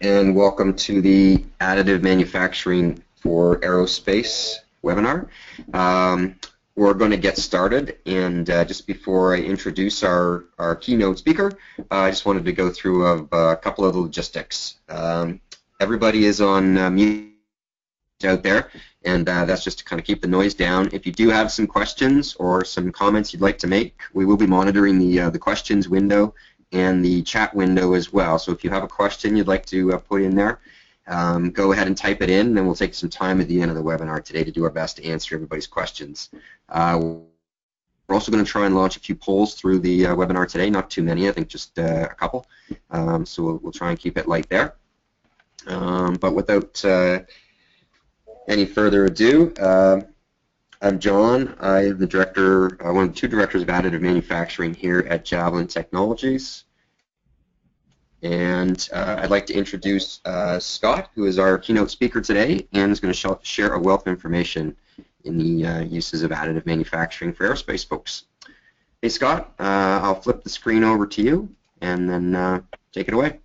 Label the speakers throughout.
Speaker 1: and welcome to the Additive Manufacturing for Aerospace webinar. Um, we're going to get started, and uh, just before I introduce our, our keynote speaker, uh, I just wanted to go through a, a couple of the logistics. Um, everybody is on uh, mute out there, and uh, that's just to kind of keep the noise down. If you do have some questions or some comments you'd like to make, we will be monitoring the, uh, the questions window and the chat window as well. So if you have a question you'd like to uh, put in there, um, go ahead and type it in, and we'll take some time at the end of the webinar today to do our best to answer everybody's questions. Uh, we're also going to try and launch a few polls through the uh, webinar today, not too many, I think just uh, a couple. Um, so we'll, we'll, try and keep it light there. Um, but without uh, any further ado, uh, I'm John. I'm the director, uh, one of the two directors of additive manufacturing here at Javelin Technologies. And uh, I'd like to introduce uh, Scott, who is our keynote speaker today, and is going to sh share a wealth of information in the uh, uses of additive manufacturing for aerospace folks. Hey Scott, uh, I'll flip the screen over to you, and then uh, take it away.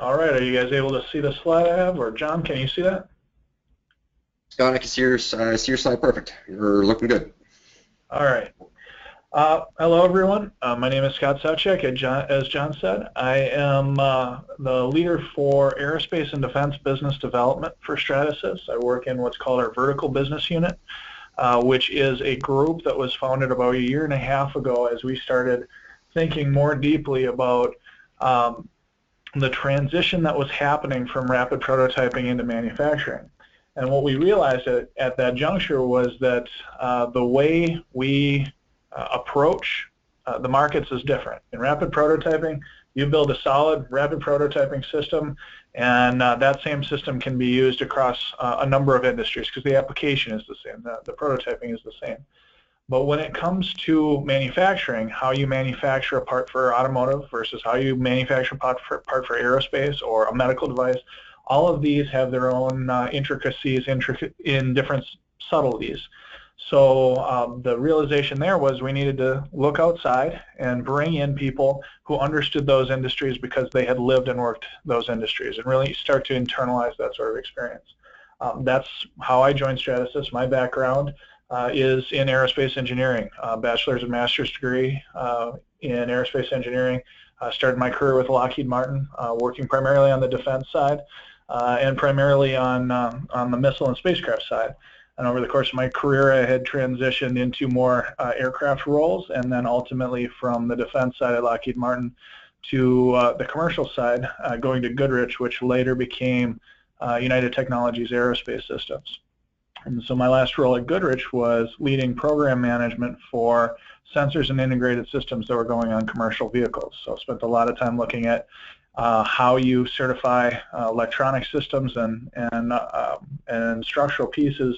Speaker 2: All right, are you guys able to see the slide I have, or John, can you see that?
Speaker 1: Scott, I can see your, uh, see your slide perfect. You're looking good.
Speaker 2: All right. Uh, hello, everyone. Uh, my name is Scott Sevcik, as John said. I am uh, the leader for aerospace and defense business development for Stratasys. I work in what's called our vertical business unit, uh, which is a group that was founded about a year and a half ago as we started thinking more deeply about um, the transition that was happening from rapid prototyping into manufacturing. And what we realized at, at that juncture was that uh, the way we uh, approach uh, the markets is different. In rapid prototyping, you build a solid rapid prototyping system, and uh, that same system can be used across uh, a number of industries because the application is the same, the, the prototyping is the same. But when it comes to manufacturing, how you manufacture a part for automotive versus how you manufacture a part for, part for aerospace or a medical device, all of these have their own uh, intricacies intric in different subtleties. So um, the realization there was we needed to look outside and bring in people who understood those industries because they had lived and worked those industries and really start to internalize that sort of experience. Um, that's how I joined Stratasys. My background uh, is in aerospace engineering, uh, bachelor's and master's degree uh, in aerospace engineering. I started my career with Lockheed Martin, working primarily on the defense side and primarily on, um, on the missile and spacecraft side. And over the course of my career, I had transitioned into more uh, aircraft roles, and then ultimately from the defense side at Lockheed Martin to uh, the commercial side, uh, going to Goodrich, which later became United Technologies Aerospace Systems. And so my last role at Goodrich was leading program management for sensors and integrated systems that were going on commercial vehicles. So I spent a lot of time looking at uh, how you certify uh, electronic systems and, and, uh, and structural pieces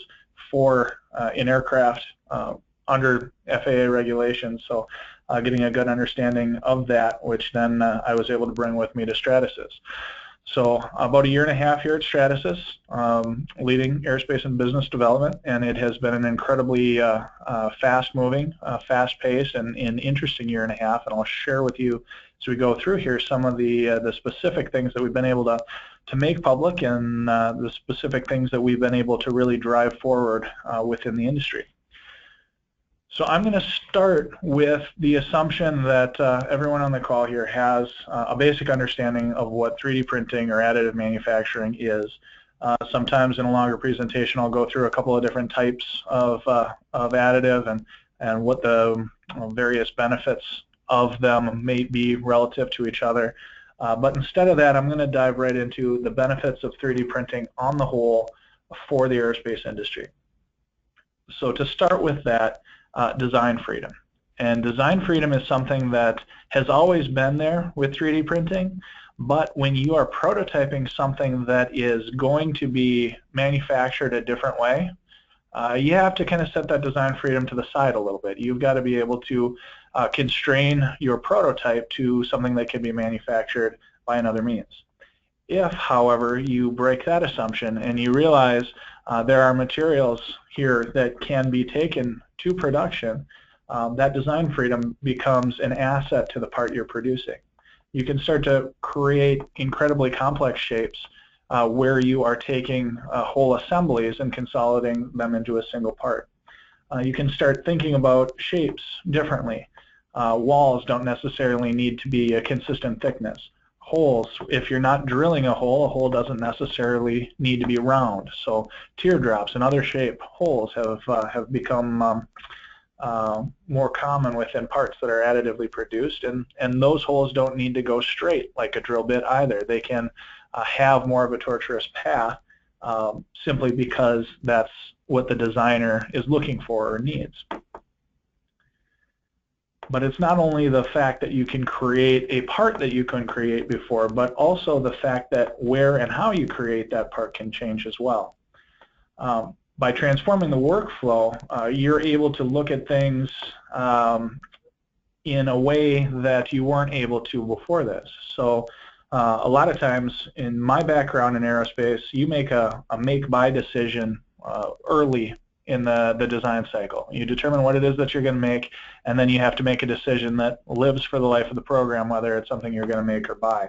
Speaker 2: for uh, in aircraft uh, under FAA regulations. So uh, getting a good understanding of that, which then I was able to bring with me to Stratasys. So about a year and a half here at Stratasys, um, leading aerospace and business development, and it has been an incredibly uh, uh, fast-moving, uh, fast-paced, and, and, interesting year and a half. And I'll share with you as we go through here some of the uh, the specific things that we've been able to to make public and uh, the specific things that we've been able to really drive forward uh, within the industry. So I'm going to start with the assumption that uh, everyone on the call here has uh, a basic understanding of what 3D printing or additive manufacturing is. Uh, sometimes in a longer presentation I'll go through a couple of different types of, uh, of additive and, and what the various benefits of them may be relative to each other. Uh, but instead of that I'm going to dive right into the benefits of 3D printing on the whole for the aerospace industry. So to start with that, uh, design freedom. And design freedom is something that has always been there with 3D printing, but when you are prototyping something that is going to be manufactured a different way, uh, you have to kind of set that design freedom to the side a little bit. You've got to be able to uh, constrain your prototype to something that can be manufactured by another means. If, however, you break that assumption and you realize uh, there are materials here that can be taken to production, um, that design freedom becomes an asset to the part you're producing. You can start to create incredibly complex shapes uh, where you are taking uh, whole assemblies and consolidating them into a single part. Uh, you can start thinking about shapes differently. Uh, walls don't necessarily need to be a consistent thickness. Holes, if you're not drilling a hole, a hole doesn't necessarily need to be round. So teardrops and other shape holes have, uh, have become um, uh, more common within parts that are additively produced, and, and those holes don't need to go straight like a drill bit either. They can uh, have more of a tortuous path um, simply because that's what the designer is looking for or needs. But it's not only the fact that you can create a part that you couldn't create before, but also the fact that where and how you create that part can change as well. Um, by transforming the workflow, uh, you're able to look at things um, in a way that you weren't able to before this. So uh, a lot of times in my background in aerospace, you make a, a make-buy decision uh, early in the, the design cycle. You determine what it is that you're going to make, and then you have to make a decision that lives for the life of the program, whether it's something you're going to make or buy.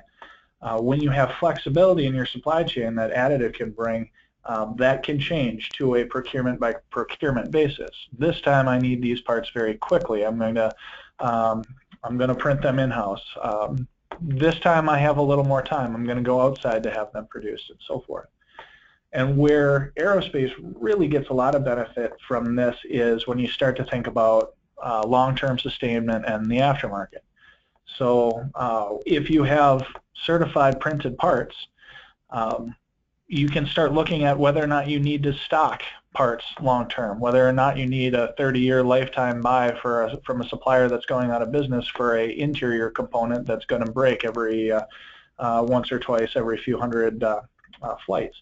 Speaker 2: Uh, when you have flexibility in your supply chain that additive can bring, um, that can change to a procurement by procurement basis. This time I need these parts very quickly. I'm going to um, I'm going to print them in-house. Um, this time I have a little more time. I'm going to go outside to have them produced and so forth. And where aerospace really gets a lot of benefit from this is when you start to think about uh, long-term sustainment and the aftermarket. So uh, if you have certified printed parts, um, you can start looking at whether or not you need to stock parts long term, whether or not you need a 30-year lifetime buy for a, from a supplier that's going out of business for a interior component that's going to break every uh, uh, once or twice every few hundred uh, uh flights.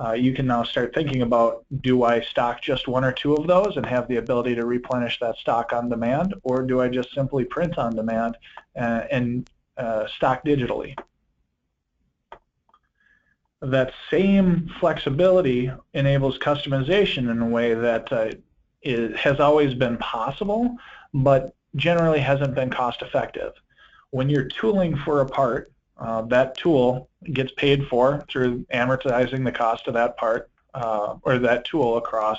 Speaker 2: Uh, you can now start thinking about do I stock just one or two of those and have the ability to replenish that stock on demand, or do I just simply print on demand uh, and, and stock digitally? that same flexibility enables customization in a way that uh, has always been possible, but generally hasn't been cost effective. When you're tooling for a part, uh, that tool gets paid for through amortizing the cost of that part uh, or that tool across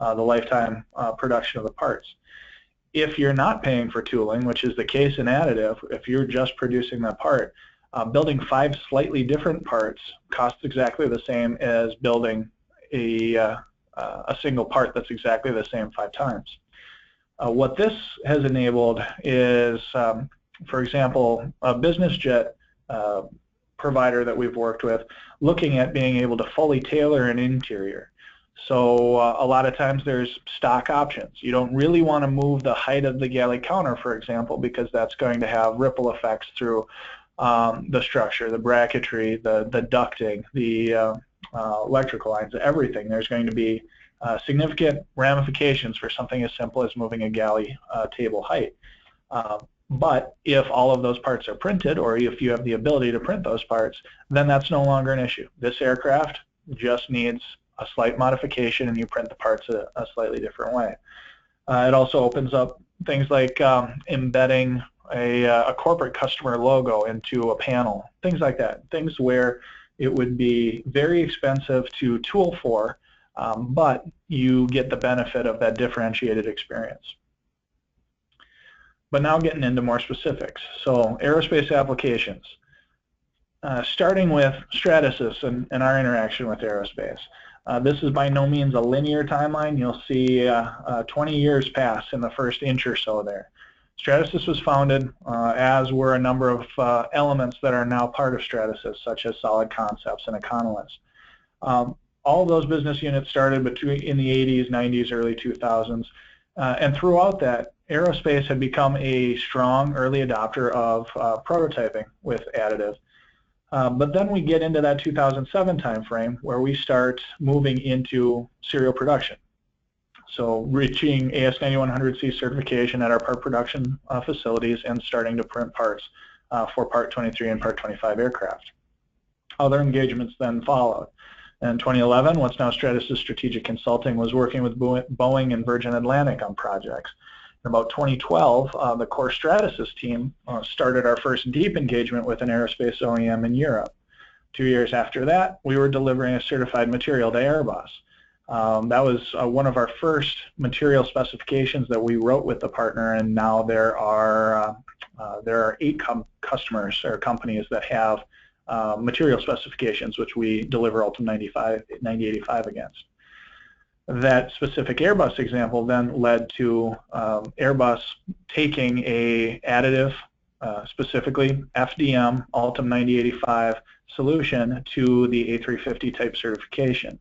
Speaker 2: uh, the lifetime uh, production of the parts. If you're not paying for tooling, which is the case in additive, if you're just producing that part, uh, building five slightly different parts costs exactly the same as building a, a single part that's exactly the same five times. Uh, what this has enabled is, um, for example, a business jet uh, provider that we've worked with looking at being able to fully tailor an interior. So uh, a lot of times there's stock options. You don't really want to move the height of the galley counter, for example, because that's going to have ripple effects through um, the structure, the bracketry, the, the ducting, the uh, uh, electrical lines, everything. There's going to be uh, significant ramifications for something as simple as moving a galley uh, table height. Um, but if all of those parts are printed, or if you have the ability to print those parts, then that's no longer an issue. This aircraft just needs a slight modification, and you print the parts a, a slightly different way. Uh, it also opens up things like um, embedding a, uh, a corporate customer logo into a panel, things like that, things where it would be very expensive to tool for, um, but you get the benefit of that differentiated experience. But now getting into more specifics. So aerospace applications. Uh, starting with Stratasys and, and, our interaction with aerospace. Uh, this is by no means a linear timeline. You'll see uh, uh 20 years pass in the first inch or so there. Stratasys was founded, uh, as were a number of uh, elements that are now part of Stratasys, such as Solid Concepts and Econolens. Um, all of those business units started between in the 80s, 90s, early 2000s, uh, and throughout that, aerospace had become a strong early adopter of uh, prototyping with additive. Uh, but then we get into that 2007 timeframe where we start moving into serial production. So reaching AS9100C certification at our part production uh, facilities and starting to print parts uh, for Part 23 and Part 25 aircraft. other engagements then followed. In 2011, what's now Stratasys Strategic Consulting was working with Boeing and Virgin Atlantic on projects. In about 2012, uh, the core Stratasys team uh, started our first deep engagement with an aerospace OEM in Europe. Two years after that, we were delivering a certified material to Airbus. Um, that was uh, one of our first material specifications that we wrote with the partner, and now there are uh, uh, there are eight customers or companies that have uh, material specifications which we deliver Ultem 95, 9085 against. That specific Airbus example then led to um, Airbus taking a additive, uh, specifically FDM Ultem 9085 solution to the A350 type certification.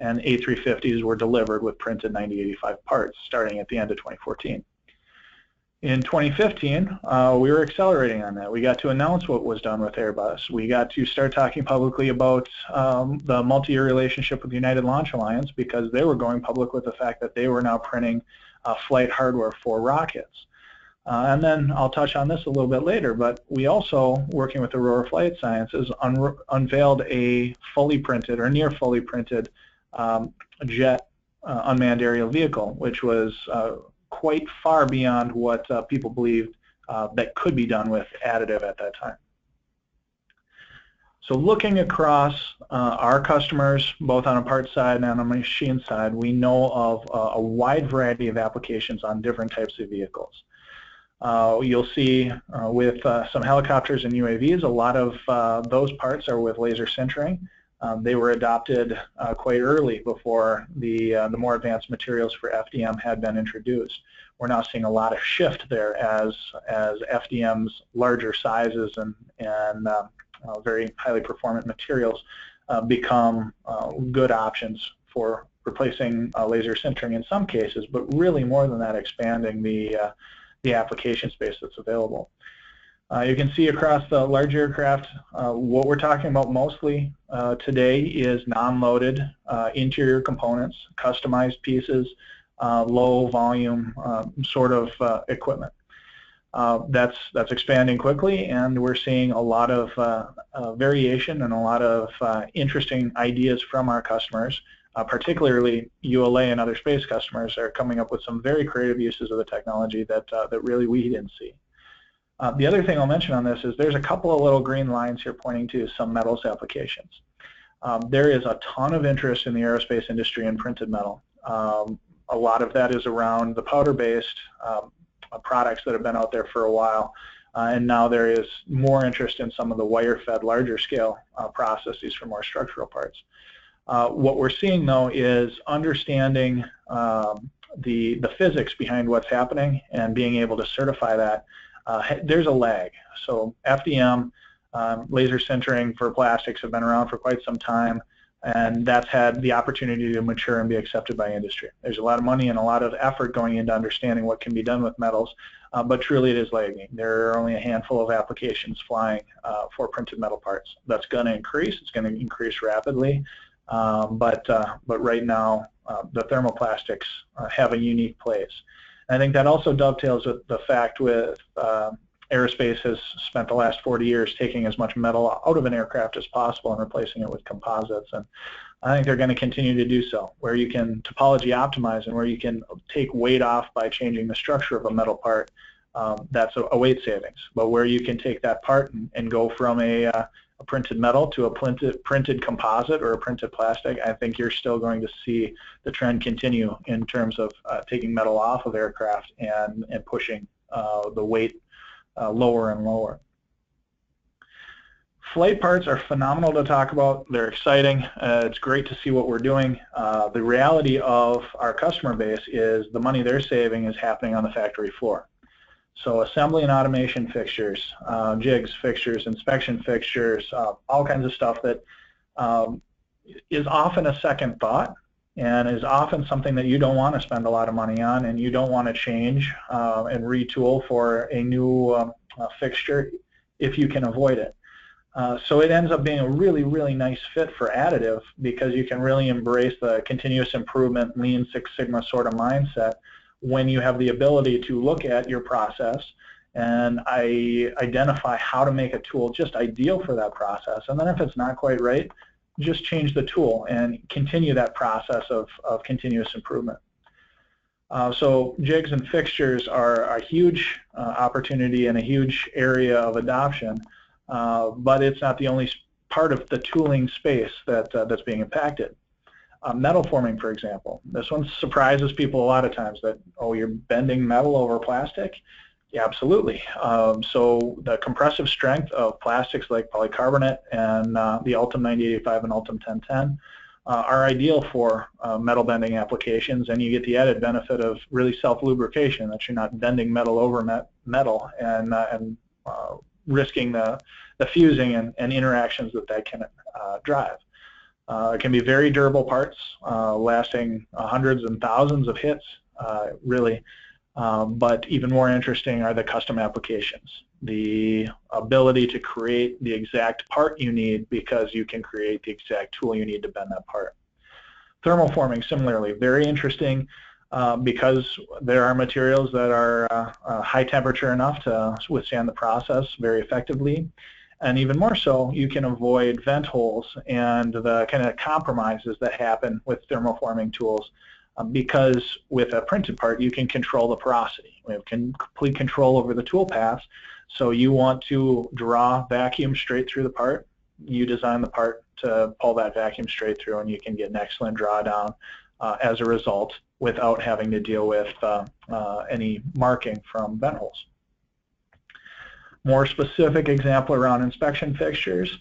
Speaker 2: And A350s were delivered with printed 9085 parts starting at the end of 2014 in 2015, uh, we were accelerating on that. We got to announce what was done with Airbus. We got to start talking publicly about um, the multi-year relationship with United Launch Alliance because they were going public with the fact that they were now printing uh, flight hardware for rockets. Uh, and then I'll touch on this a little bit later, but we also, working with Aurora Flight Sciences, un unveiled a fully printed or near fully printed um, jet uh, unmanned aerial vehicle, which was uh, quite far beyond what uh, people believed uh, that could be done with additive at that time. So looking across uh, our customers, both on a part side and on a machine side, we know of uh, a wide variety of applications on different types of vehicles. Uh, you'll see uh, with some helicopters and UAVs, a lot of those parts are with laser sintering. Um, they were adopted uh, quite early before the, uh, the more advanced materials for FDM had been introduced. We're now seeing a lot of shift there as, as FDM's larger sizes and, and uh, uh, very highly performant materials uh, become uh, good options for replacing laser sintering in some cases, but really more than that expanding the, the application space that's available. Uh, you can see across the large aircraft, uh, what we're talking about mostly uh, today is non-loaded uh, interior components, customized pieces, uh, low volume um, sort of uh, equipment. that's that's expanding quickly, and we're seeing a lot of variation and a lot of interesting ideas from our customers. particularly ULA and other space customers are coming up with some very creative uses of the technology that that really we didn't see. Uh, the other thing I'll mention on this is there's a couple of little green lines here pointing to some metals applications. Um, there is a ton of interest in the aerospace industry in printed metal. Um, a lot of that is around the powder-based um, uh, products that have been out there for a while. Uh, and now there is more interest in some of the wire-fed larger scale uh, processes for more structural parts. Uh, what we're seeing though is understanding um, the, the physics behind what's happening and being able to certify that uh, there's a lag. So FDM, um, laser sintering for plastics have been around for quite some time, and that's had the opportunity to mature and be accepted by industry. There's a lot of money and a lot of effort going into understanding what can be done with metals, uh, but truly it is lagging. There are only a handful of applications flying uh, for printed metal parts. That's going to increase. It's going to increase rapidly, um, but uh, but right now uh, the thermoplastics uh, have a unique place. I think that also dovetails with the fact with uh, aerospace has spent the last 40 years taking as much metal out of an aircraft as possible and replacing it with composites. And I think they're going to continue to do so, where you can topology optimize and where you can take weight off by changing the structure of a metal part. Um, that's a, a, weight savings. But where you can take that part and, and go from a, uh, a printed metal to a printed, printed composite or a printed plastic, I think you're still going to see the trend continue in terms of uh, taking metal off of aircraft and, and pushing uh, the weight uh, lower and lower. Flight parts are phenomenal to talk about. They're exciting. Uh, it's great to see what we're doing. Uh, the reality of our customer base is the money they're saving is happening on the factory floor. So assembly and automation fixtures, uh, jigs, fixtures, inspection fixtures, uh, all kinds of stuff that um, is often a second thought and is often something that you don't want to spend a lot of money on and you don't want to change uh, and retool for a new um, fixture if you can avoid it. Uh, so it ends up being a really, really nice fit for additive because you can really embrace the continuous improvement, Lean Six Sigma sort of mindset when you have the ability to look at your process and I identify how to make a tool just ideal for that process. And then if it's not quite right, just change the tool and continue that process of, of continuous improvement. Uh, so jigs and fixtures are a huge uh, opportunity and a huge area of adoption, uh, but it's not the only part of the tooling space that, uh, that's being impacted. Uh, metal forming, for example. This one surprises people a lot of times that, oh, you're bending metal over plastic? Yeah, absolutely. Um, so the compressive strength of plastics like polycarbonate and uh, the Ultem 9085 and Ultem 1010 uh, are ideal for uh, metal bending applications, and you get the added benefit of really self-lubrication, that you're not bending metal over met metal and, uh, and uh, risking the, the fusing and, and interactions that that can uh, drive. Uh, it can be very durable parts, uh, lasting hundreds and thousands of hits, uh, really. Um, but even more interesting are the custom applications. The ability to create the exact part you need because you can create the exact tool you need to bend that part. Thermoforming, similarly, very interesting uh, because there are materials that are uh, uh, high temperature enough to withstand the process very effectively and even more so, you can avoid vent holes and the kind of compromises that happen with thermoforming tools um, because with a printed part, you can control the porosity. We have complete control over the tool paths. So you want to draw vacuum straight through the part. You design the part to pull that vacuum straight through, and you can get an excellent drawdown uh, as a result without having to deal with uh, uh, any marking from vent holes more specific example around inspection fixtures.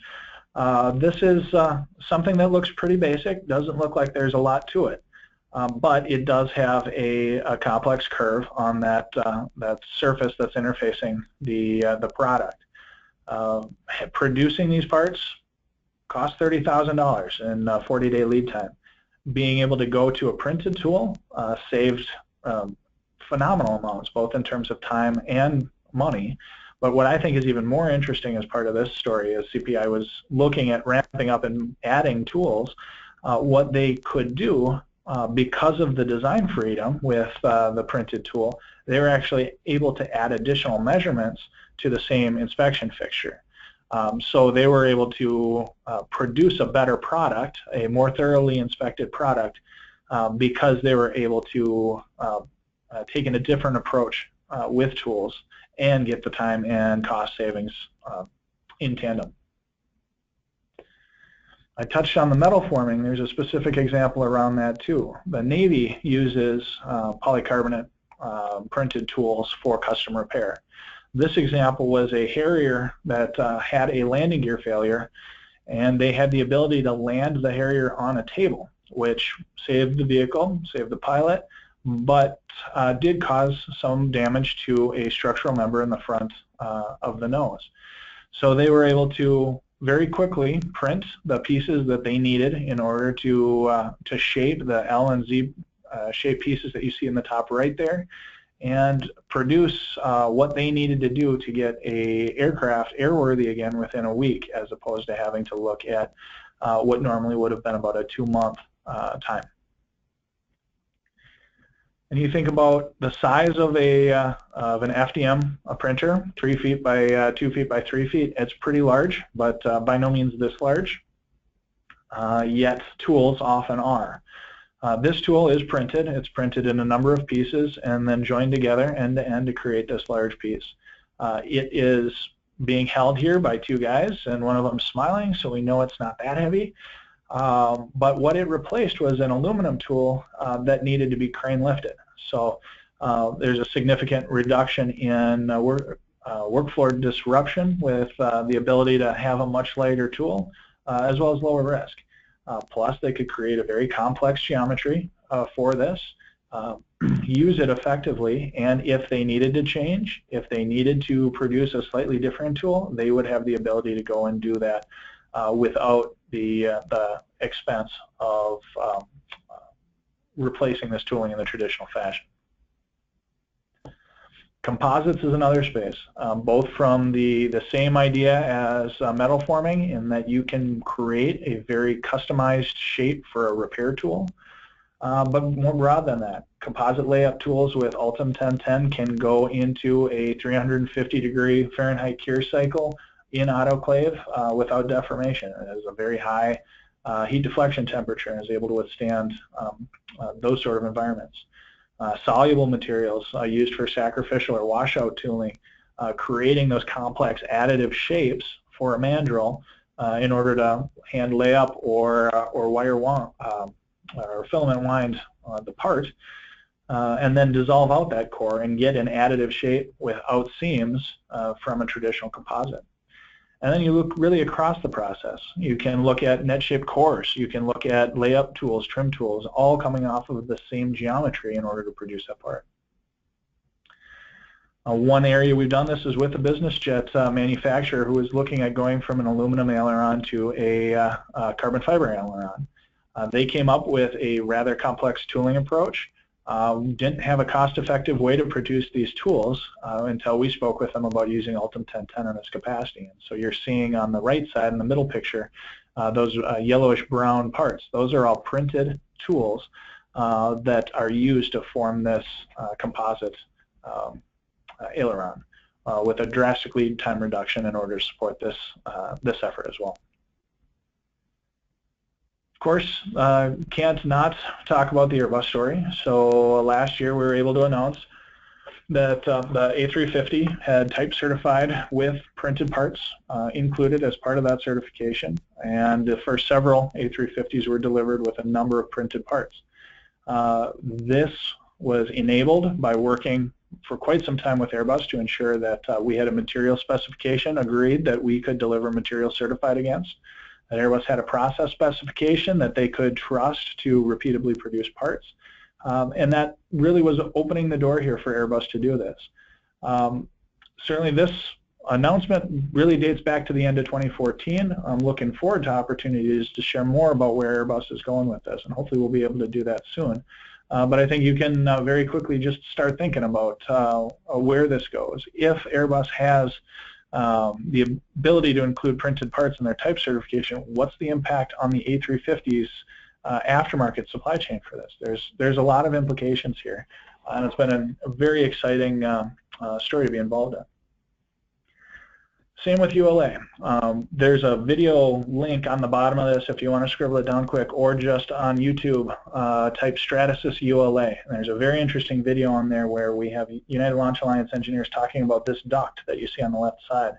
Speaker 2: Uh, this is uh, something that looks pretty basic, doesn't look like there's a lot to it, um, but it does have a, a complex curve on that, uh, that surface that's interfacing the, uh, the product. Uh, producing these parts costs $30,000 in 40-day lead time. Being able to go to a printed tool uh, saves um, phenomenal amounts, both in terms of time and money. But what I think is even more interesting as part of this story is CPI was looking at ramping up and adding tools, uh, what they could do uh, because of the design freedom with uh, the printed tool, they were actually able to add additional measurements to the same inspection fixture. Um, so they were able to uh, produce a better product, a more thoroughly inspected product, um, because they were able to uh, uh, take in a different approach with tools and get the time and cost savings uh, in tandem. I touched on the metal forming. There's a specific example around that too. The Navy uses uh, polycarbonate uh, printed tools for custom repair. This example was a Harrier that uh, had a landing gear failure and they had the ability to land the Harrier on a table which saved the vehicle, saved the pilot, but uh, did cause some damage to a structural member in the front uh, of the nose. So they were able to very quickly print the pieces that they needed in order to, uh, to shape the L and Z uh, shape pieces that you see in the top right there and produce uh, what they needed to do to get a aircraft airworthy again within a week as opposed to having to look at uh, what normally would have been about a two-month time and you think about the size of a uh, of an FDM a printer, three feet by uh, two feet by three feet, it's pretty large, but uh, by no means this large. Uh, yet tools often are. Uh, this tool is printed. It's printed in a number of pieces and then joined together end to end to create this large piece. Uh, it is being held here by two guys, and one of them smiling, so we know it's not that heavy. Um, but what it replaced was an aluminum tool uh, that needed to be crane lifted. So uh, there's a significant reduction in uh, work, uh, workflow disruption with uh, the ability to have a much lighter tool uh, as well as lower risk. plus they could create a very complex geometry for this, use it effectively, and if they needed to change, if they needed to produce a slightly different tool, they would have the ability to go and do that without the, the expense of um, replacing this tooling in the traditional fashion. Composites is another space, um, both from the, the same idea as uh, metal forming in that you can create a very customized shape for a repair tool, uh, but more broad than that. Composite layup tools with Ultem 1010 can go into a 350 degree Fahrenheit cure cycle in autoclave uh, without deformation. It has a very high uh, heat deflection temperature and is able to withstand um, those sort of environments. Uh, soluble materials uh, used for sacrificial or washout tooling, creating those complex additive shapes for a mandrel in order to hand layup or, or wire um, or filament wind uh, the part, uh, and then dissolve out that core and get an additive shape without seams uh, from a traditional composite. And then you look really across the process. You can look at net-shaped cores. You can look at layup tools, trim tools, all coming off of the same geometry in order to produce that part. Uh, one area we've done this is with a business jet uh, manufacturer who is looking at going from an aluminum aileron to a uh, carbon fiber aileron. Uh, they came up with a rather complex tooling approach. Uh, didn't have a cost-effective way to produce these tools uh, until we spoke with them about using Ultem 1010 in its capacity. And so you're seeing on the right side in the middle picture uh, those uh, yellowish brown parts. Those are all printed tools uh, that are used to form this composite um, aileron with a drastic lead time reduction in order to support this, this effort as well course, uh, can't not talk about the Airbus story. So last year we were able to announce that uh, the A350 had type certified with printed parts uh, included as part of that certification. And the first several A350s were delivered with a number of printed parts. Uh, this was enabled by working for quite some time with Airbus to ensure that uh, we had a material specification agreed that we could deliver material certified against that Airbus had a process specification that they could trust to repeatably produce parts. Um, and that really was opening the door here for Airbus to do this. Um, certainly this announcement really dates back to the end of 2014. I'm looking forward to opportunities to share more about where Airbus is going with this, and hopefully we'll be able to do that soon. Uh, but I think you can uh, very quickly just start thinking about uh, where this goes. If Airbus has um, the ability to include printed parts in their type certification, what's the impact on the A350's uh, aftermarket supply chain for this? There's, there's a lot of implications here, and it's been a, a very exciting um, uh, story to be involved in. Same with ULA. Um, there's a video link on the bottom of this if you want to scribble it down quick, or just on YouTube, uh, type Stratasys ULA. There's a very interesting video on there where we have United Launch Alliance engineers talking about this duct that you see on the left side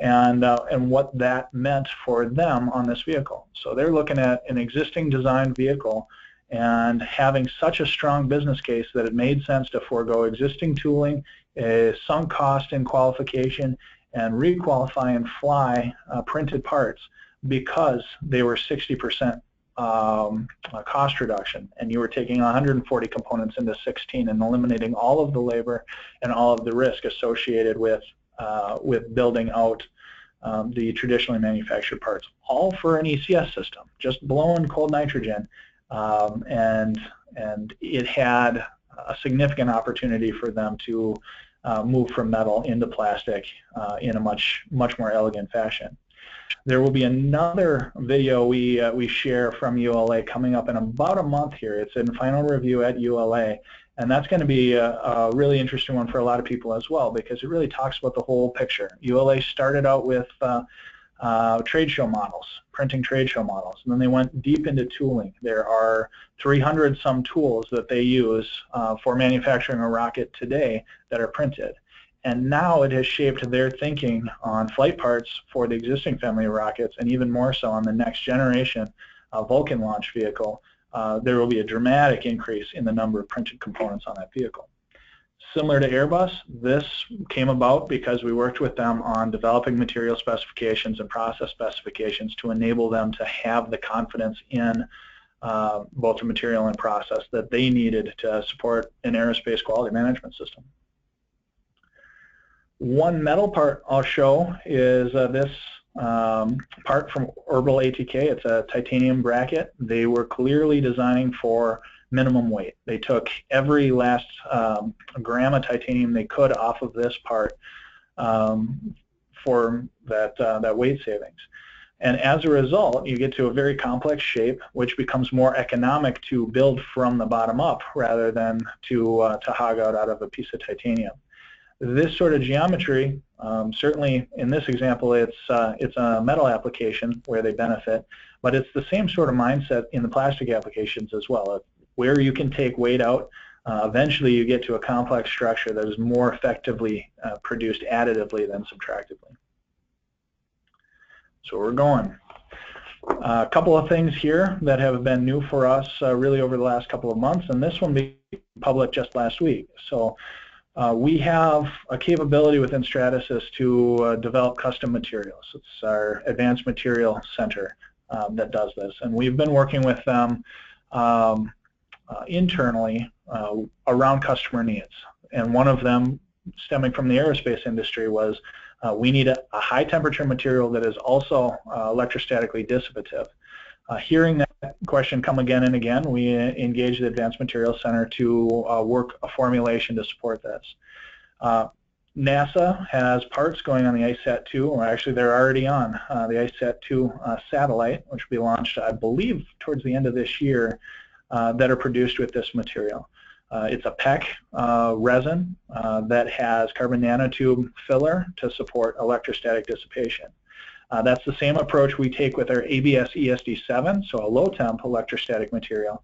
Speaker 2: and, uh, and what that meant for them on this vehicle. So they're looking at an existing designed vehicle and having such a strong business case that it made sense to forego existing tooling, a sunk cost in qualification, and requalify and fly uh, printed parts because they were 60% um, cost reduction. And you were taking 140 components into 16 and eliminating all of the labor and all of the risk associated with uh, with building out um, the traditionally manufactured parts, all for an ECS system, just blowing cold nitrogen, um, and and it had a significant opportunity for them to uh, move from metal into plastic uh, in a much, much more elegant fashion. There will be another video we, uh, we share from ULA coming up in about a month here. It's in final review at ULA, and that's going to be a, a, really interesting one for a lot of people as well because it really talks about the whole picture. ULA started out with uh, uh, trade show models, printing trade show models. And then they went deep into tooling. There are 300 some tools that they use uh, for manufacturing a rocket today that are printed. And now it has shaped their thinking on flight parts for the existing family of rockets and even more so on the next generation uh, Vulcan launch vehicle. Uh, there will be a dramatic increase in the number of printed components on that vehicle. Similar to Airbus, this came about because we worked with them on developing material specifications and process specifications to enable them to have the confidence in uh, both the material and process that they needed to support an aerospace quality management system. One metal part I'll show is uh, this um, part from Orbital ATK. It's a titanium bracket. They were clearly designing for minimum weight. They took every last um, gram of titanium they could off of this part um, for that, uh, that weight savings. And as a result, you get to a very complex shape, which becomes more economic to build from the bottom up rather than to, uh, to hog out out of a piece of titanium. This sort of geometry, um, certainly in this example, it's, uh, it's a metal application where they benefit, but it's the same sort of mindset in the plastic applications as well. Where you can take weight out, uh, eventually you get to a complex structure that is more effectively uh, produced additively than subtractively. So we're going. Uh, a couple of things here that have been new for us uh, really over the last couple of months, and this one became public just last week. So uh, we have a capability within Stratasys to uh, develop custom materials. It's our Advanced Material Center um, that does this, and we've been working with them um, internally uh, around customer needs. And one of them stemming from the aerospace industry was uh, we need a, a, high temperature material that is also uh, electrostatically dissipative. Uh, hearing that question come again and again, we engaged the Advanced Materials Center to uh, work a formulation to support this. Uh, NASA has parts going on the ICESat-2, or actually they're already on uh, the ICESat-2 satellite, which will be launched, I believe, towards the end of this year, that are produced with this material. Uh, it's a PEKK uh, resin uh, that has carbon nanotube filler to support electrostatic dissipation. Uh, that's the same approach we take with our ABS ESD7, so a low temp electrostatic material.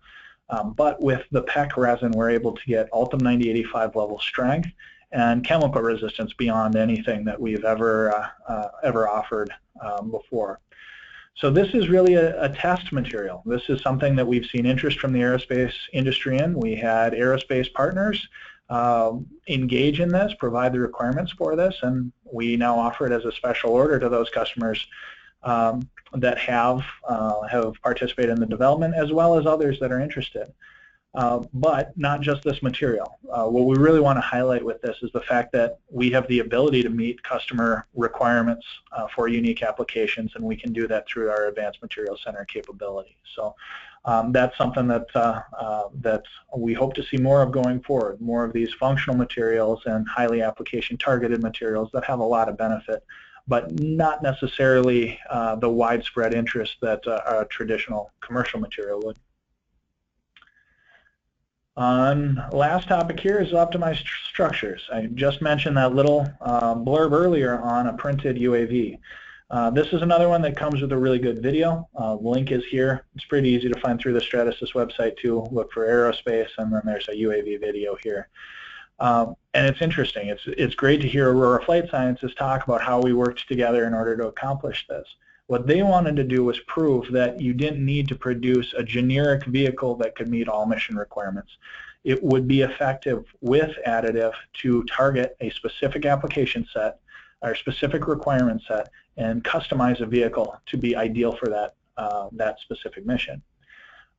Speaker 2: Um, but with the PEKK resin, we're able to get Ultem 9085 level strength and chemical resistance beyond anything that we've ever uh, uh, ever offered um, before. So this is really a, a, test material. This is something that we've seen interest from the aerospace industry in. We had aerospace partners uh, engage in this, provide the requirements for this, and we now offer it as a special order to those customers um, that have uh, have participated in the development as well as others that are interested. Uh, but not just this material. Uh, what we really want to highlight with this is the fact that we have the ability to meet customer requirements uh, for unique applications, and we can do that through our Advanced Materials Center capability. So um, that's something that, uh, uh, that we hope to see more of going forward, more of these functional materials and highly application-targeted materials that have a lot of benefit but not necessarily the widespread interest that a traditional commercial material would. On last topic here is optimized structures. I just mentioned that little uh, blurb earlier on a printed UAV. Uh, this is another one that comes with a really good video. Uh, link is here. It's pretty easy to find through the Stratasys website too. Look for aerospace and then there's a UAV video here. Um, and it's interesting. It's, it's great to hear Aurora Flight Sciences talk about how we worked together in order to accomplish this. What they wanted to do was prove that you didn't need to produce a generic vehicle that could meet all mission requirements. It would be effective with additive to target a specific application set or specific requirement set and customize a vehicle to be ideal for that, uh, that specific mission.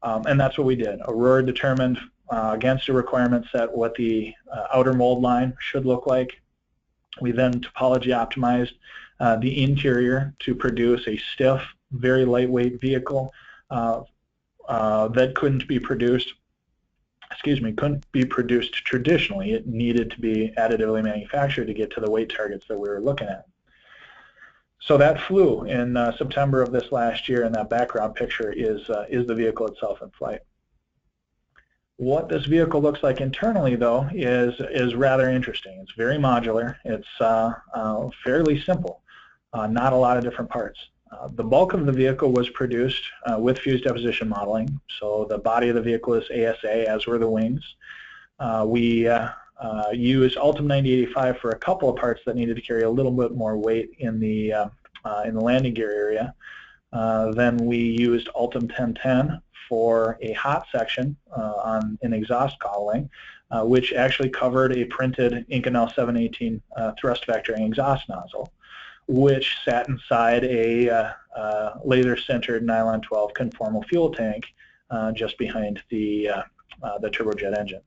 Speaker 2: Um, and that's what we did. Aurora determined uh, against a requirement set what the uh, outer mold line should look like. We then topology optimized uh, the interior to produce a stiff, very lightweight vehicle uh, uh, that couldn't be produced excuse me, couldn't be produced traditionally. It needed to be additively manufactured to get to the weight targets that we were looking at. So that flew in uh, September of this last year, and that background picture is, uh, is the vehicle itself in flight. What this vehicle looks like internally, though, is, is rather interesting. It's very modular. It's uh, fairly simple uh, not a lot of different parts. Uh, the bulk of the vehicle was produced uh, with fused deposition modeling, so the body of the vehicle is ASA, as were the wings. Uh, we uh, uh, used Ultem 9085 for a couple of parts that needed to carry a little bit more weight in the, in the landing gear area. then we used Ultem 1010 for a hot section on an exhaust cowling, which actually covered a printed Inconel 718 thrust vectoring exhaust nozzle which sat inside a uh, uh, laser-sintered nylon 12 conformal fuel tank uh, just behind the, uh, uh, the turbojet engine.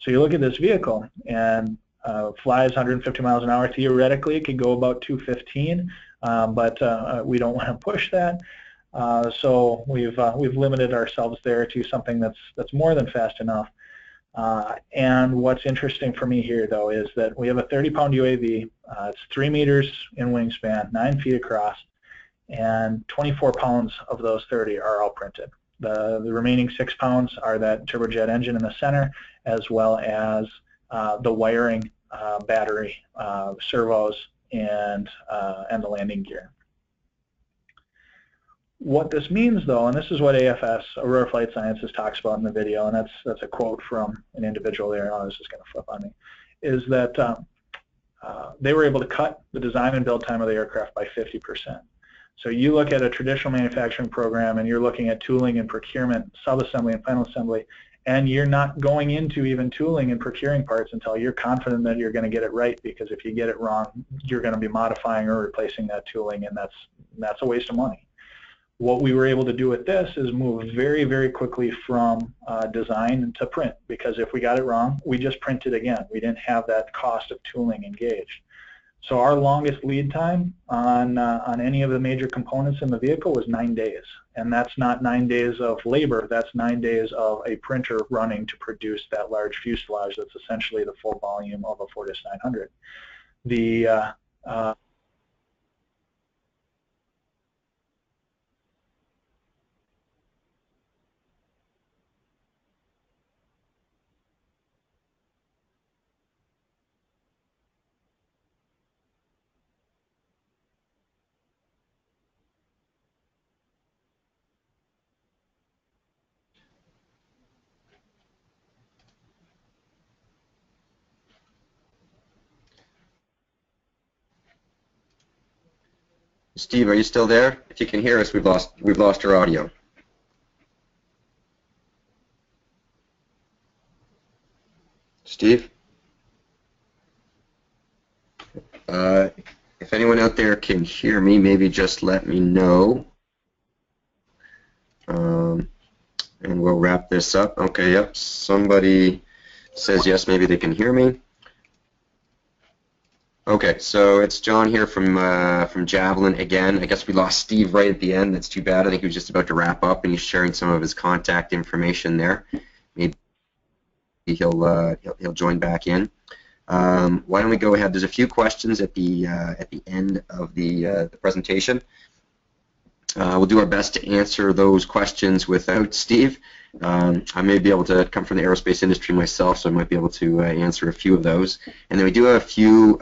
Speaker 2: So you look at this vehicle and flies 150 miles an hour. Theoretically, it could go about 215, um, but we don't want to push that. so we've we've limited ourselves there to something that's that's more than fast enough. Uh, and what's interesting for me here, though, is that we have a 30-pound UAV. Uh, it's 3 meters in wingspan, 9 feet across. and 24 pounds of those 30 are all printed. The, the remaining six pounds are that turbojet engine in the center, as well as uh, the wiring, uh, battery, uh, servos, and, uh, and the landing gear. What this means, though, and this is what AFS, Aurora Flight Sciences, talks about in the video, and that's that's a quote from an individual there. Oh, this is going to flip on me. Is that um, uh, they were able to cut the design and build time of the aircraft by 50%. So you look at a traditional manufacturing program and you're looking at tooling and procurement, subassembly and final assembly, and you're not going into even tooling and procuring parts until you're confident that you're going to get it right because if you get it wrong, you're going to be modifying or replacing that tooling and that's, that's a waste of money what we were able to do with this is move very, very quickly from uh, design to print because if we got it wrong, we just printed again. We didn't have that cost of tooling engaged. So our longest lead time on, uh, on any of the major components in the vehicle was nine days. And that's not nine days of labor, that's nine days of a printer running to produce that large fuselage that's essentially the full volume of a Fortus 900. The uh,
Speaker 1: Steve, are you still there? If you can hear us, we've lost we've lost your audio. Steve? Uh, if anyone out there can hear me, maybe just let me know. Um, and we'll wrap this up. Okay, yep, somebody says yes, maybe they can hear me. Okay, so it's John here from uh, from Javelin again. I guess we lost Steve right at the end. That's too bad. I think he was just about to wrap up, and he's sharing some of his contact information there. Maybe he'll uh, he'll, he'll, join back in. Um, why don't we go ahead? There's a few questions at the uh, at the end of the uh, the presentation. Uh, we'll do our best to answer those questions without Steve. Um, I may be able to come from the aerospace industry myself, so I might be able to uh, answer a few of those. And then we do have a few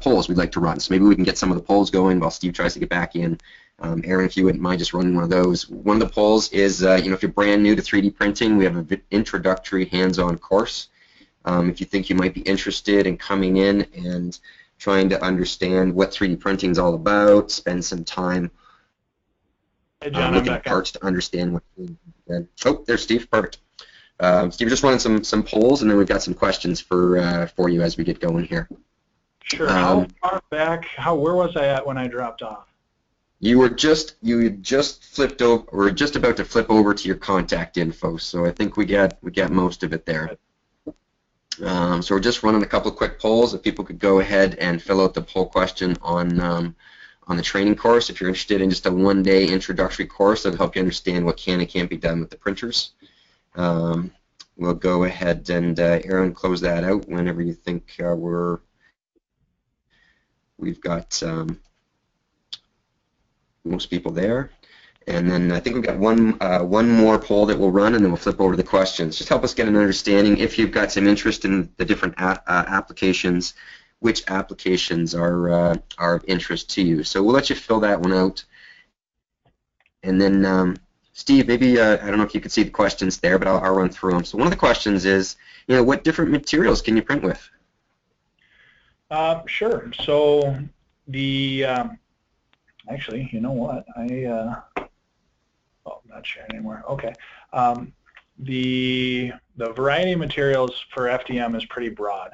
Speaker 1: polls we'd like to run. So maybe we can get some of the polls going while Steve tries to get back in. Um, Aaron, if you wouldn't mind just running one of those. One of the polls is, uh, you know, if you're brand new to 3D printing, we have an introductory hands-on course. Um, if you think you might be interested in coming in and trying to understand what 3D printing is all about, spend some time
Speaker 2: hey John, um,
Speaker 1: looking at parts to understand what. Oh, there's Steve. Perfect. Um, Steve, just running some some polls, and then we've got some questions for uh, for you as we get going here.
Speaker 2: Sure. How um, far back? How where was I at when I dropped off?
Speaker 1: You were just you just flipped over, or just about to flip over to your contact info. So I think we got we got most of it there. Um, so we're just running a couple of quick polls. If people could go ahead and fill out the poll question on um, on the training course, if you're interested in just a one-day introductory course that'll help you understand what can and can't be done with the printers. Um, we'll go ahead and uh, Aaron close that out whenever you think uh, we're We've got um, most people there. And then I think we've got one uh, one more poll that we'll run, and then we'll flip over to the questions. Just help us get an understanding if you've got some interest in the different uh, applications, which applications are uh, are of interest to you. So we'll let you fill that one out. And then, um, Steve, maybe uh, I don't know if you can see the questions there, but I'll, I'll run through them. So one of the questions is, you know, what different materials can you print with?
Speaker 2: Uh, sure. So the um, actually, you know what? I uh, oh, I'm not sharing anymore. Okay. Um, the the variety of materials for FDM is pretty broad.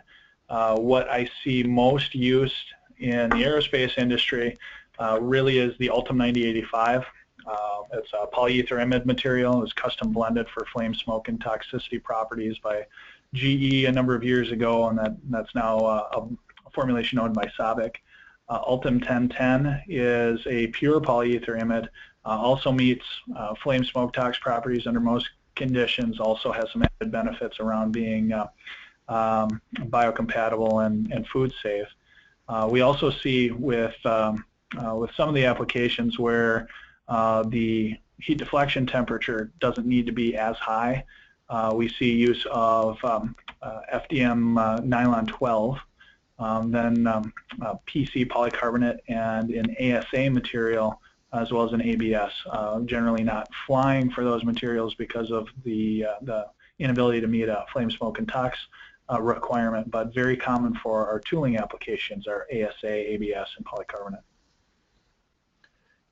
Speaker 2: Uh, what I see most used in the aerospace industry uh, really is the Ultem 9085. Uh, it's a polyether material. It's custom blended for flame, smoke, and toxicity properties by GE a number of years ago, and that that's now uh, a formulation owned by SABIC. Uh, Ultem 1010 is a pure polyether imide, uh, also meets uh, flame smoke tox properties under most conditions, also has some added benefits around being uh, um, biocompatible and, and food safe. Uh, we also see with um, uh, with some of the applications where the heat deflection temperature doesn't need to be as high. We see use of um, FDM nylon 12, um, then um, uh, PC polycarbonate and an ASA material as well as an ABS. generally not flying for those materials because of the, the inability to meet a flame, smoke, and tox requirement, but very common for our tooling applications, are ASA, ABS, and polycarbonate.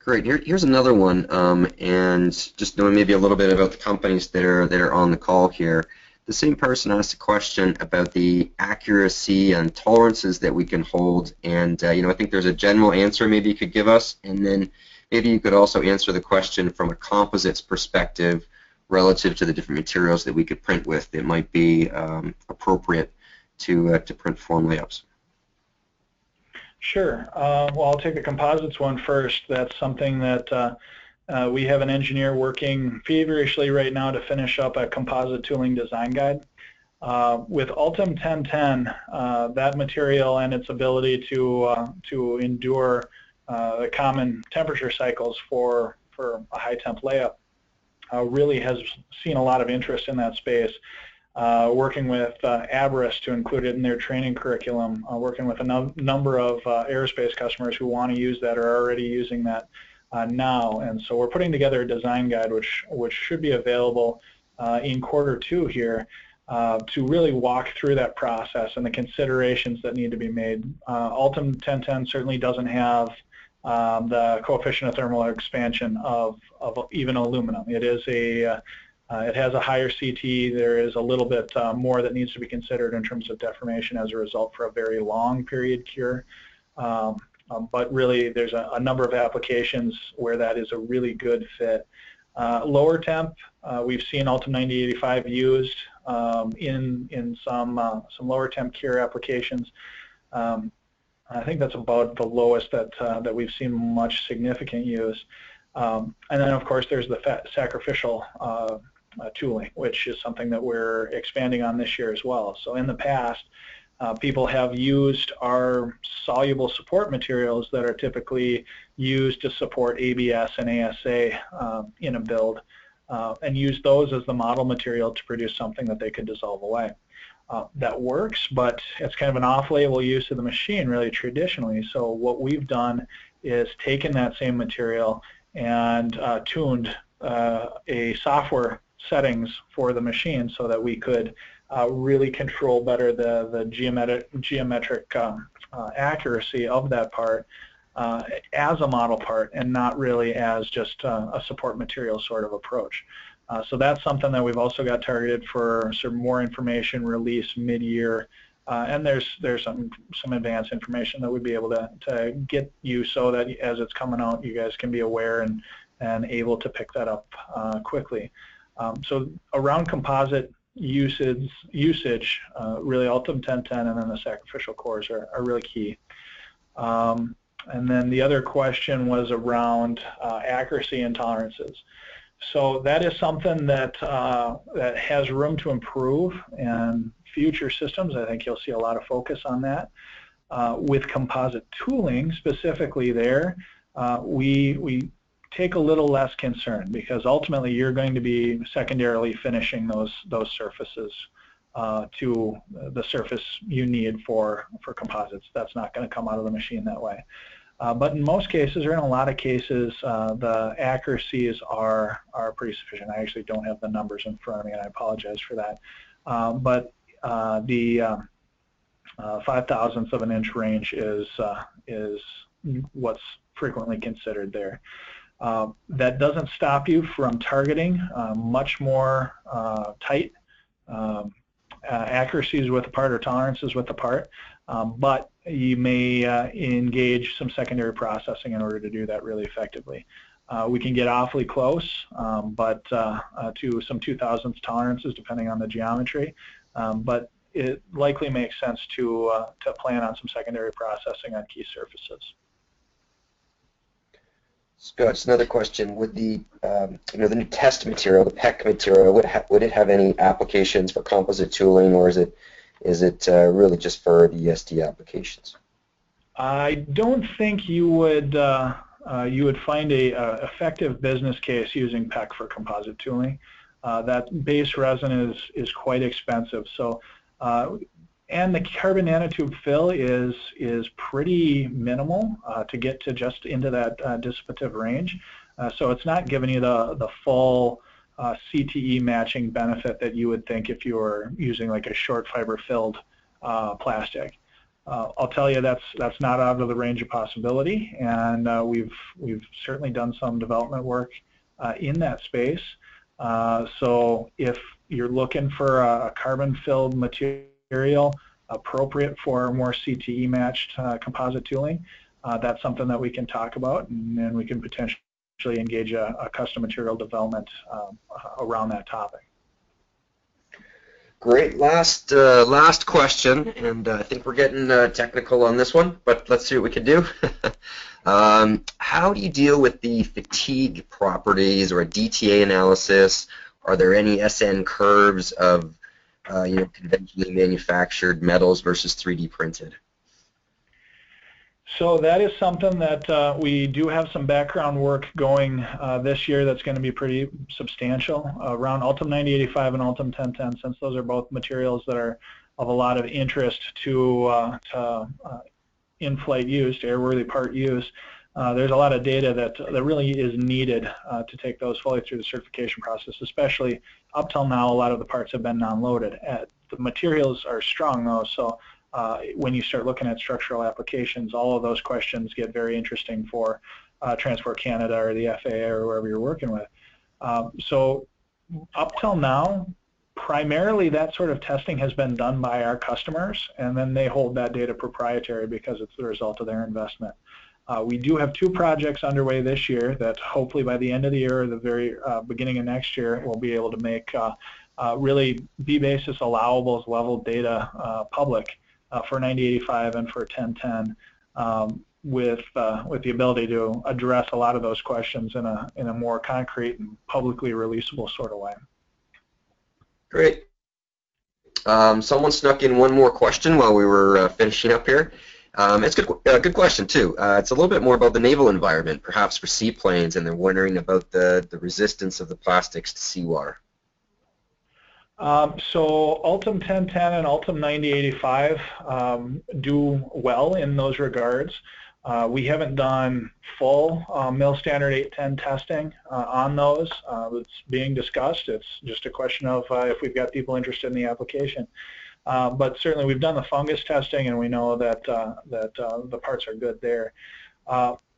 Speaker 1: Great. Here, here's another one, um, and just knowing maybe a little bit about the companies that are that are on the call here. The same person asked a question about the accuracy and tolerances that we can hold, and uh, you know I think there's a general answer maybe you could give us, and then maybe you could also answer the question from a composites perspective relative to the different materials that we could print with that might be um, appropriate to uh, to print form layups.
Speaker 2: Sure. Uh, well, I'll take the composites one first. That's something that uh, uh, we have an engineer working feverishly right now to finish up a composite tooling design guide. Uh, with Ultem 1010, uh, that material and its ability to uh, to endure the common temperature cycles for for a high temp layup really has seen a lot of interest in that space uh, working with uh, Airbus to include it in their training curriculum, uh, working with a num number of uh, aerospace customers who want to use that or are already using that uh, now. And so we're putting together a design guide which, which should be available uh, in quarter two here to really walk through that process and the considerations that need to be made. Ultem 1010 certainly doesn't have um, the coefficient of thermal expansion of, of even aluminum. It is a uh, it has a higher CT. There is a little bit uh, more that needs to be considered in terms of deformation as a result for a very long period cure. Um, um, but really, there's a, a, number of applications where that is a really good fit. Uh, lower temp, uh, we've seen Ultem 9085 used um, in in some uh, some lower temp cure applications. Um, I think that's about the lowest that uh, that we've seen much significant use. Um, and then, of course, there's the sacrificial uh, tooling, which is something that we're expanding on this year as well. So in the past, uh, people have used our soluble support materials that are typically used to support ABS and ASA um, in a build uh, and use those as the model material to produce something that they could dissolve away. Uh, that works, but it's kind of an off-label use of the machine really traditionally. So what we've done is taken that same material and uh, tuned uh, a software settings for the machine so that we could uh, really control better the, the geometric, geometric um, uh, accuracy of that part uh, as a model part and not really as just uh, a support material sort of approach. Uh, so that's something that we've also got targeted for some more information release mid-year uh, and there's there's some some advanced information that we'd be able to, to get you so that as it's coming out you guys can be aware and and able to pick that up quickly. Um, so around composite usage, usage uh, really Ultem 1010 and then the sacrificial cores are, are really key. Um, and then the other question was around uh, accuracy and tolerances. So that is something that uh, that has room to improve in future systems. I think you'll see a lot of focus on that. Uh, with composite tooling specifically there, uh, we, we take a little less concern because ultimately you're going to be secondarily finishing those those surfaces uh, to the surface you need for for composites. That's not going to come out of the machine that way. Uh, but in most cases, or in a lot of cases, uh, the accuracies are are pretty sufficient. I actually don't have the numbers in front of me, and I apologize for that. Um, but uh, the um, uh, five thousandths of an inch range is is what's frequently considered there. Uh, that doesn't stop you from targeting uh, much more uh, tight um, uh, accuracies with the part or tolerances with the part, um, but you may uh, engage some secondary processing in order to do that really effectively. we can get awfully close, um, but to some 2000s tolerances depending on the geometry, um, but it likely makes sense to, to plan on some secondary processing on key surfaces.
Speaker 1: Scott, just another question. Would the um, you know the new test material, the PEKK material, would would it have any applications for composite tooling, or is it is it uh, really just for the ESD applications?
Speaker 2: I don't think you would uh, uh, you would find a, effective business case using PEX for composite tooling. Uh, that base resin is is quite expensive. So, uh, and the carbon nanotube fill is is pretty minimal uh, to get to just into that uh, dissipative range. so it's not giving you the the full CTE matching benefit that you would think if you were using like a short fiber filled plastic. Uh, I'll tell you that's that's not out of the range of possibility, and uh, we've we've certainly done some development work uh, in that space. Uh, so if you're looking for a carbon-filled material appropriate for more CTE-matched uh, composite tooling, uh, that's something that we can talk about, and then we can potentially engage a, a custom material development um, around that topic.
Speaker 1: Great. Last uh, last question, and uh, I think we're getting uh, technical on this one, but let's see what we can do. um, how do you deal with the fatigue properties or a DTA analysis? Are there any SN curves of uh, you know conventionally manufactured metals versus 3D printed?
Speaker 2: So that is something that uh, we do have some background work going uh, this year that's going to be pretty substantial around Ultem 9085 and Ultem 1010 since those are both materials that are of a lot of interest to, uh, to uh, in-flight use, to airworthy part use. Uh, there's a lot of data that, that really is needed to take those fully through the certification process, especially up till now a lot of the parts have been non-loaded. the materials are strong though, so uh, when you start looking at structural applications, all of those questions get very interesting for uh, Transport Canada or the FAA or whoever you're working with. Um, so up till now, primarily that sort of testing has been done by our customers, and then they hold that data proprietary because it's the result of their investment. Uh, we do have two projects underway this year that hopefully by the end of the year or the very uh, beginning of next year we'll be able to make uh, uh really B-basis allowables level data uh, public uh, for 9085 and for 1010 um, with with the ability to address a lot of those questions in a in a more concrete and publicly releasable sort of way.
Speaker 1: Great. Um, someone snuck in one more question while we were finishing up here. Um, it's a good, uh, good question too. Uh, it's a little bit more about the naval environment, perhaps for seaplanes, and they're wondering about the, the resistance of the plastics to seawater.
Speaker 2: Um, so Ultem 1010 and Ultem 9085 um, do well in those regards. Uh, we haven't done full uh, MIL standard 810 testing uh, on those. Uh, it's being discussed. It's just a question of uh, if we've got people interested in the application. Uh, but certainly we've done the fungus testing and we know that, that the parts are good there.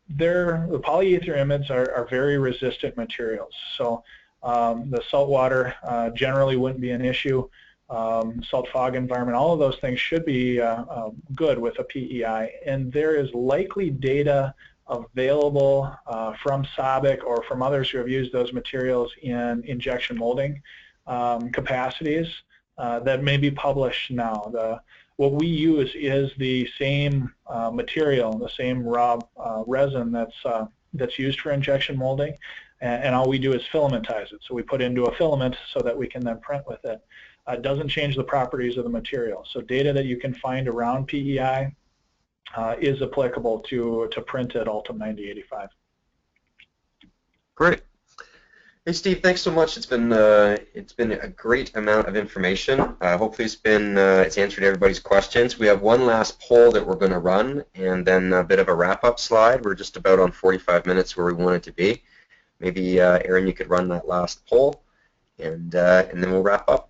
Speaker 2: They're, the polyether imides are, are very resistant materials. So um, the salt water uh, generally wouldn't be an issue. Um, salt fog environment, all of those things should be uh, uh, good with a PEI. And there is likely data available uh, from SABIC or from others who have used those materials in injection molding um, capacities uh, that may be published now. The, what we use is the same uh, material, the same raw resin that's, that's used for injection molding and, and all we do is filamentize it. So we put into a filament so that we can then print with it. Uh, it doesn't change the properties of the material. So data that you can find around PEI uh, is applicable to, to print at Ultem 9085.
Speaker 1: Great. Hey Steve, thanks so much. It's been uh, it's been a great amount of information. Uh, hopefully, it's been uh, it's answered everybody's questions. We have one last poll that we're going to run, and then a bit of a wrap-up slide. We're just about on 45 minutes where we want it to be. Maybe uh, Aaron, you could run that last poll, and uh, and then we'll wrap up.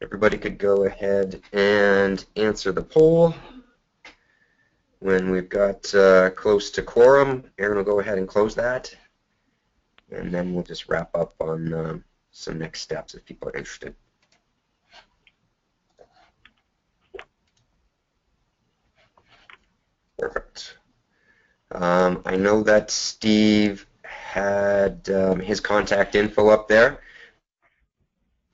Speaker 1: Everybody could go ahead and answer the poll. When we've got uh, close to quorum, Aaron will go ahead and close that, and then we'll just wrap up on um, some next steps if people are interested. Perfect. Um, I know that Steve had um, his contact info up there,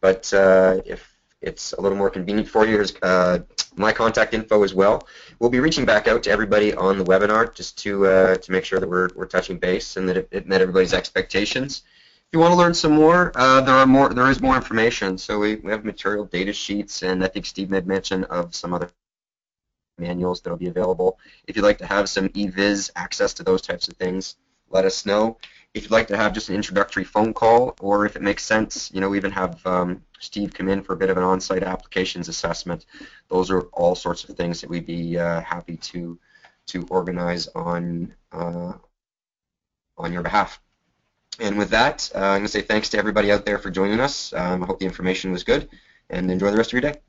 Speaker 1: but uh, if it's a little more convenient for you, here's uh, my contact info as well. We'll be reaching back out to everybody on the webinar just to uh, to make sure that we're, we're touching base and that it, it met everybody's expectations. If you want to learn some more, uh, there are more. There is more information. So we, we have material data sheets, and I think Steve made mention of some other manuals that will be available. If you'd like to have some eViz access to those types of things, let us know. If you'd like to have just an introductory phone call, or if it makes sense, you know, we even have um, Steve come in for a bit of an on-site applications assessment. Those are all sorts of things that we'd be uh, happy to to organize on uh, on your behalf. And with that, uh, I'm going to say thanks to everybody out there for joining us. Um, I hope the information was good, and enjoy the rest of your day.